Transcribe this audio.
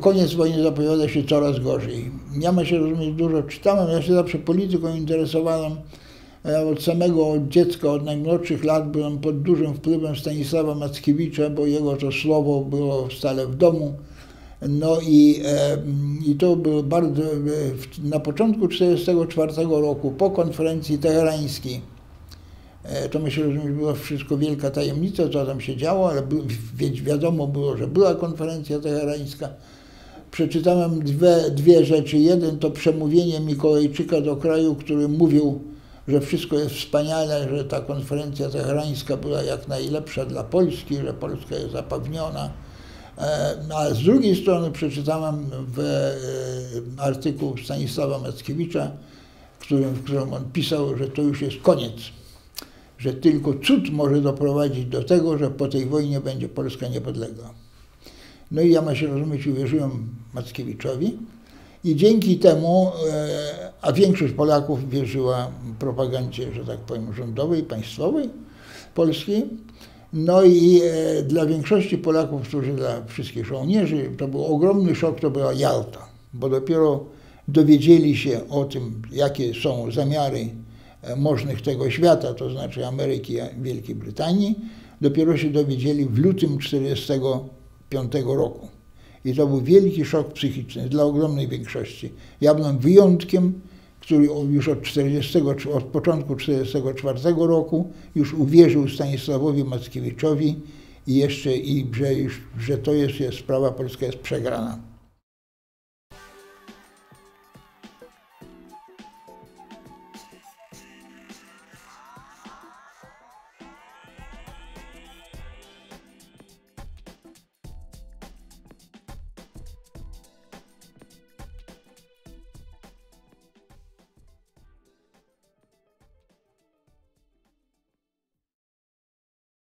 Koniec wojny zapowiada się coraz gorzej. Ja myślę, rozumieć, dużo czytałem, ja się zawsze polityką interesowałem. Ja od samego dziecka, od najmłodszych lat byłem pod dużym wpływem Stanisława Mackiewicza, bo jego to słowo było stale w domu. No i, e, i to było bardzo, na początku 1944 roku, po konferencji teherańskiej, e, to myślę, że była wszystko wielka tajemnica, co tam się działo, ale wi wiadomo było, że była konferencja teherańska. Przeczytałem dwie, dwie rzeczy. Jeden to przemówienie Mikołajczyka do kraju, który mówił, że wszystko jest wspaniale, że ta konferencja teherańska była jak najlepsza dla Polski, że Polska jest zapewniona. E, no, a z drugiej strony przeczytałem w e, artykuł Stanisława Mackiewicza, którym, w którym on pisał, że to już jest koniec, że tylko cud może doprowadzić do tego, że po tej wojnie będzie Polska niepodległa. No i ja, ma się rozumieć, uwierzyłem Mackiewiczowi. I dzięki temu, e, a większość Polaków wierzyła propagandzie, że tak powiem, rządowej, państwowej, polskiej, no i e, dla większości Polaków, którzy dla wszystkich żołnierzy, to był ogromny szok, to była Jalta, bo dopiero dowiedzieli się o tym, jakie są zamiary e, możnych tego świata, to znaczy Ameryki Wielkiej Brytanii, dopiero się dowiedzieli w lutym 1945 roku. I to był wielki szok psychiczny dla ogromnej większości. Ja byłem wyjątkiem, który już od, 40, od początku 1944 roku już uwierzył Stanisławowi Mackiewiczowi i jeszcze, i że, że to jest, jest sprawa polska jest przegrana.